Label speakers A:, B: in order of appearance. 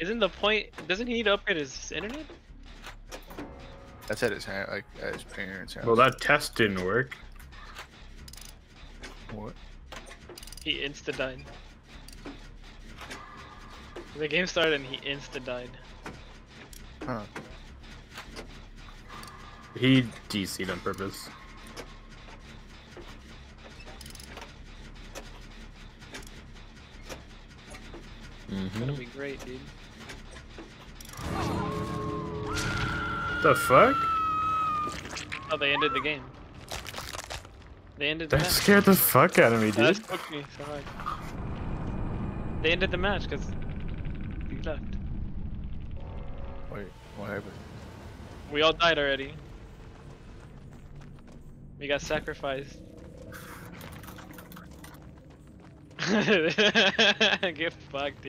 A: Isn't the point? Doesn't he need to upgrade his internet?
B: That's at his hand, like at his parents' house.
C: Well, that test didn't work.
B: What?
A: He insta died. The game started and he insta died.
B: Huh?
C: He DC'd on purpose.
A: That'll
C: Mm-hmm.
A: be great, dude.
C: The fuck?
A: Oh, they ended the game. They ended the
C: That
A: match.
C: scared the fuck out of me,
A: That
C: dude.
A: me so hard. They ended the match because you left.
B: Wait, what happened?
A: We all died already. We got sacrificed. Get fucked, dude.